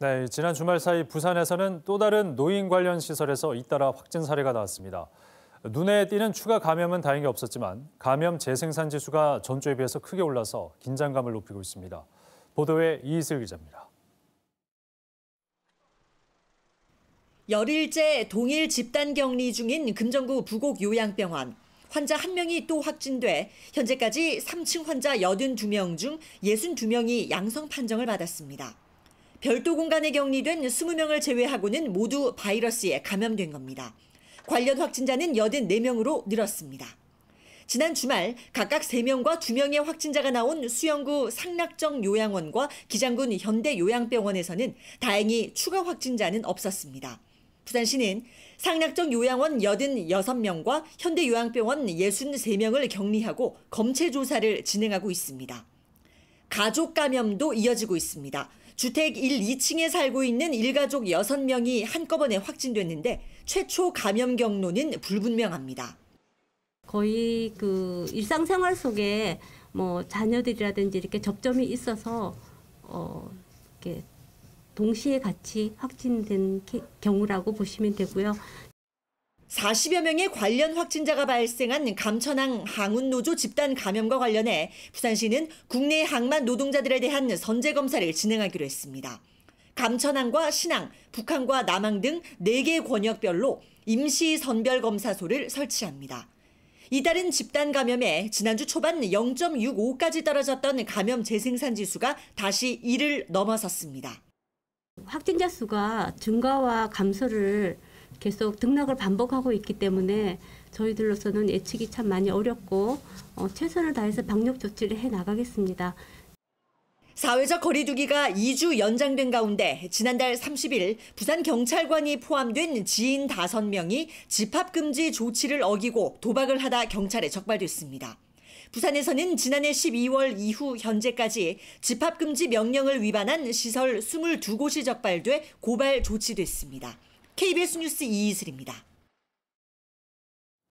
네, 지난 주말 사이 부산에서는 또 다른 노인 관련 시설에서 잇따라 확진 사례가 나왔습니다. 눈에 띄는 추가 감염은 다행히 없었지만 감염 재생산 지수가 전주에 비해서 크게 올라서 긴장감을 높이고 있습니다. 보도에 이희슬 기자입니다. 열일째 동일 집단 격리 중인 금정구 부곡 요양병원. 환자 1명이 또 확진돼 현재까지 3층 환자 82명 중 62명이 양성 판정을 받았습니다. 별도 공간에 격리된 20명을 제외하고는 모두 바이러스에 감염된 겁니다. 관련 확진자는 84명으로 늘었습니다. 지난 주말 각각 3명과 2명의 확진자가 나온 수영구 상락정 요양원과 기장군 현대요양병원에서는 다행히 추가 확진자는 없었습니다. 부산시는 상락정 요양원 86명과 현대요양병원 63명을 격리하고 검체 조사를 진행하고 있습니다. 가족 감염도 이어지고 있습니다. 주택 1, 2층에 살고 있는 일가족 6명이 한꺼번에 확진됐는데 최초 감염 경로는 불분명합니다. 거의 그 일상생활 속에 뭐 자녀들이라든지 이렇게 접점이 있어서 어 이렇게 동시에 같이 확진된 경우라고 보시면 되고요. 40여 명의 관련 확진자가 발생한 감천항 항운노조 집단 감염과 관련해 부산시는 국내 항만 노동자들에 대한 선제 검사를 진행하기로 했습니다. 감천항과 신항, 북한과 남항 등 4개 권역별로 임시 선별 검사소를 설치합니다. 이달은 집단 감염에 지난주 초반 0.65까지 떨어졌던 감염 재생산 지수가 다시 1을 넘어섰습니다. 확진자 수가 증가와 감소를 계속 등락을 반복하고 있기 때문에 저희들로서는 예측이 참 많이 어렵고 어, 최선을 다해서 방역 조치를 해 나가겠습니다. 사회적 거리두기가 2주 연장된 가운데 지난달 30일 부산 경찰관이 포함된 지인 5명이 집합금지 조치를 어기고 도박을 하다 경찰에 적발됐습니다. 부산에서는 지난해 12월 이후 현재까지 집합금지 명령을 위반한 시설 22곳이 적발돼 고발 조치됐습니다. KBS 뉴스 이이슬입니다.